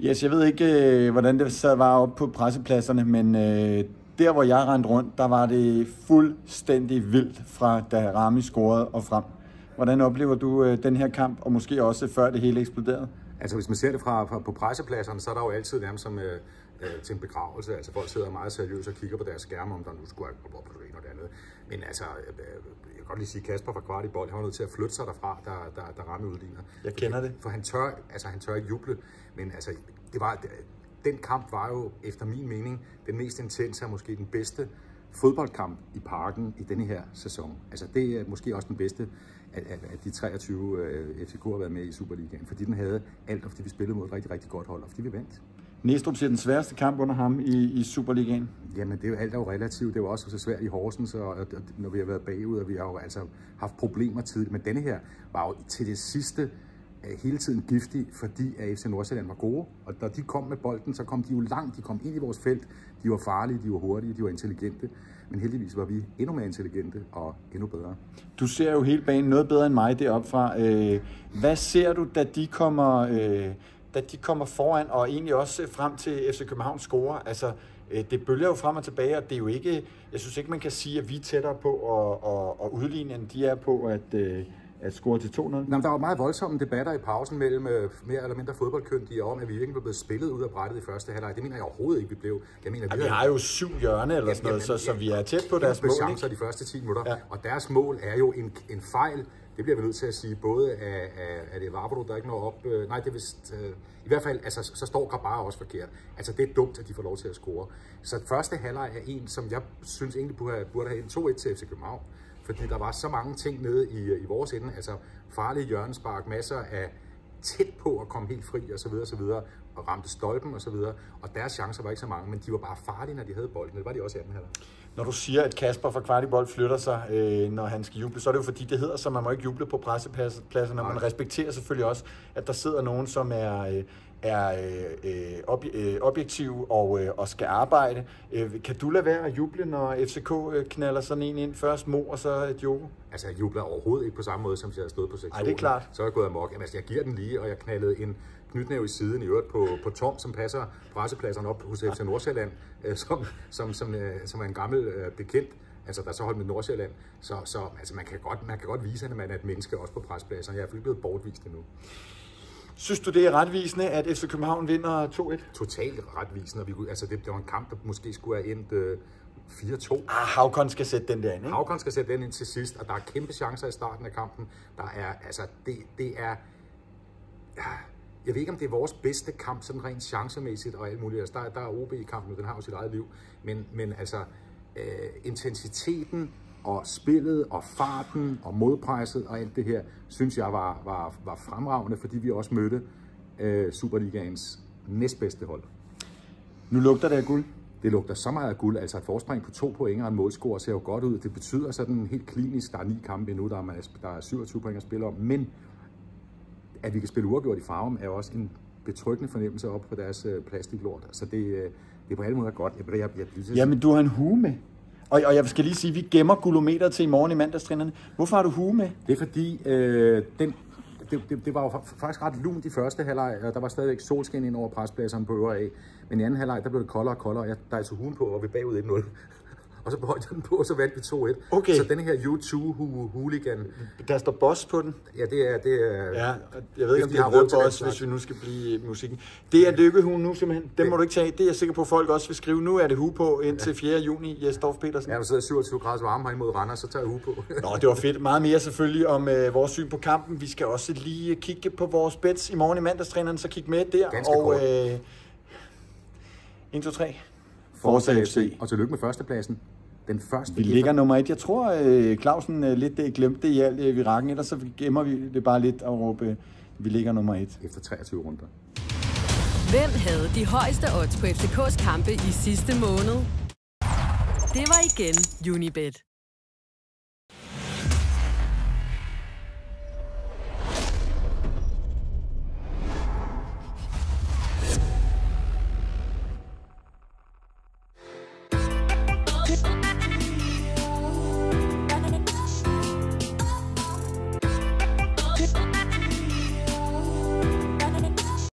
Yes, jeg ved ikke, øh, hvordan det sad var oppe på pressepladserne, men øh, der, hvor jeg rendte rundt, der var det fuldstændig vildt fra da Rami scorede og frem. Hvordan oplever du øh, den her kamp, og måske også før det hele eksploderede? Altså hvis man ser det fra, fra på pressepladserne, så er der jo altid nærmest som øh, øh, til en begravelse. Altså folk sidder meget seriøst og kigger på deres skærme, om der nu skulle være på det ene og det andet. Men altså, øh, jeg kan godt lige sige, Kasper fra kvart i bold, han var nødt til at flytte sig derfra, der, der, der ramme udligner. Jeg kender det. For han tør, altså han tør ikke juble, men altså, det var, den kamp var jo efter min mening den mest intense og måske den bedste fodboldkamp i parken i denne her sæson. Altså det er måske også den bedste af, af, af de 23 øh, FCK har været med i Superligaen, fordi den havde alt, og fordi vi spillede mod et rigtig, rigtig godt hold, og fordi vi vandt. Næstrup siger den sværeste kamp under ham i, i Superligaen. Jamen, det er jo alt er jo relativt. Det var også så svært i Horsens, og, og, når vi har været bagud, og vi har jo altså haft problemer tidligt. Men denne her var jo til det sidste øh, hele tiden giftig, fordi at FC Nordsjælland var gode. Og da de kom med bolden, så kom de jo langt. De kom ind i vores felt. De var farlige, de var hurtige, de var intelligente. Men heldigvis var vi endnu mere intelligente og endnu bedre. Du ser jo hele banen noget bedre end mig deroppe fra. Øh, hvad ser du, da de kommer, øh, da de kommer foran, og egentlig også frem til FC København scorer? Altså, øh, det bølger jo frem og tilbage, og det er jo ikke, jeg synes ikke, man kan sige, at vi er tættere på at, at, at udligne, end de er på at, øh, at score til 2-0. Nå, der var meget voldsomme debatter i pausen mellem øh, mere eller mindre fodboldkyndige om, at vi ikke var blevet spillet ud af brættet i første halvleg. Det mener jeg overhovedet ikke, vi blev. Jeg mener, Ja, vi har jo syv hjørne eller sådan noget, så, så vi er tæt på deres mål. Chancer de første 10 minutter. Ja. Og deres mål er jo en, en fejl. Det bliver vi nødt til at sige, både af, af, af det Vavro, der ikke når op. Øh, nej, det er vist... Øh, I hvert fald, altså, så står Grabara også forkert. Altså, det er dumt, at de får lov til at score. Så første halvleg er en, som jeg synes egentlig burde have, burde have en 2-1 til FC København. Fordi der var så mange ting nede i, i vores ende. Altså, farlige hjørnespark, masser af tæt på at komme helt fri og så videre og så videre, og ramte stolpen og så videre. Og deres chancer var ikke så mange, men de var bare farlige, når de havde bolden. Det var de også i anden halvleg. Når du siger, at Kasper fra Kvartibold flytter sig, øh, når han skal juble, så er det jo fordi, det hedder så, man må ikke juble på pressepladserne. Man respekterer selvfølgelig også, at der sidder nogen, som er, øh, er øh, ob, øh, objektiv og, øh, og skal arbejde. Øh, kan du lade være at juble, når FCK øh, knaller sådan en ind? Først Mo, og så Diogo? Altså, jeg jubler overhovedet ikke på samme måde, som hvis jeg havde stået på sektionen. Ej, det er klart. Så er jeg gået amok. Jamen, altså, jeg giver den lige, og jeg knaldede en knytnæve i siden i øvrigt på, på Tom, som passer pressepladserne op hos FC Nordsjælland, øh, som, som, som, øh, som er en gammel øh, bekendt, altså der er så holdt med Nordsjælland. Så, så altså, man, kan godt, man kan godt vise, at man er et menneske også på pressepladsen. Jeg er ikke blevet bortvist endnu. Synes du, det er retvisende, at FC København vinder 2-1? Totalt retvisende. Vi, kunne- altså, det, det var en kamp, der måske skulle have endt øh, 4-2. Ah, Havkon skal sætte den der ind, ikke? Havkon skal sætte den ind til sidst, og der er kæmpe chancer i starten af kampen. Der er, altså, det, det er, ja, jeg ved ikke, om det er vores bedste kamp, sådan rent chancemæssigt og alt muligt. Altså, der, der er OB i kampen, den har jo sit eget liv. Men, men altså, øh, intensiteten og spillet og farten og modpresset og alt det her, synes jeg var, var, var fremragende, fordi vi også mødte øh, Superligaens næstbedste hold. Nu lugter det af guld. Det lugter så meget af guld, altså et forspring på to point og en målscore ser jo godt ud. Det betyder sådan helt klinisk, der er ni kampe endnu, der er, der er 27 point at spille om, men at vi kan spille uafgjort i farven, er også en betryggende fornemmelse op på deres øh, plastiklort. Så det, øh, det er på alle måder godt. Jeg, jeg, jeg, jeg, Jamen, du har en hue med. Og, og jeg skal lige sige, at vi gemmer gulometer til i morgen i mandagstrænerne. Hvorfor har du hue med? Det er fordi, øh, den, det, det, det var jo faktisk ret lunt i første halvleg, og der var stadigvæk solskin ind over prespladserne på øvre af. Men i anden halvleg, der blev det koldere og koldere, og jeg, der er altså huen på, og vi er bagud 1-0 og så beholdt jeg den på, og så vandt vi 2-1. Okay. Så den her U2-hooligan, Der står boss på den. ja, det er... Det er Ja, jeg ved ikke, om de det er har råd rød til den boss, hvis vi nu skal blive musikken. Det er lykkehuen nu simpelthen. Den må du ikke tage. Det er jeg sikker på, at folk også vil skrive. Nu er det hue på indtil 4. juni. Jes Dorf Petersen. Ja, der sidder 27 grader varme herinde mod Randers, så tager jeg hue på. Nå, det var fedt. Meget mere selvfølgelig om øh, vores syn på kampen. Vi skal også lige kigge på vores bets i morgen i mandagstræneren, så kig med der. Ganske og kort. øh, 1, 2, 3. Forza FC. Og tillykke med førstepladsen. Den første. Vi ligger nummer et. Jeg tror, øh, Clausen øh, lidt øh, glemte det i alt øh, virakken, ellers så gemmer vi det bare lidt og råbe, vi ligger nummer et. Efter 23 runder. Hvem havde de højeste odds på FCK's kampe i sidste måned? Det var igen Unibet.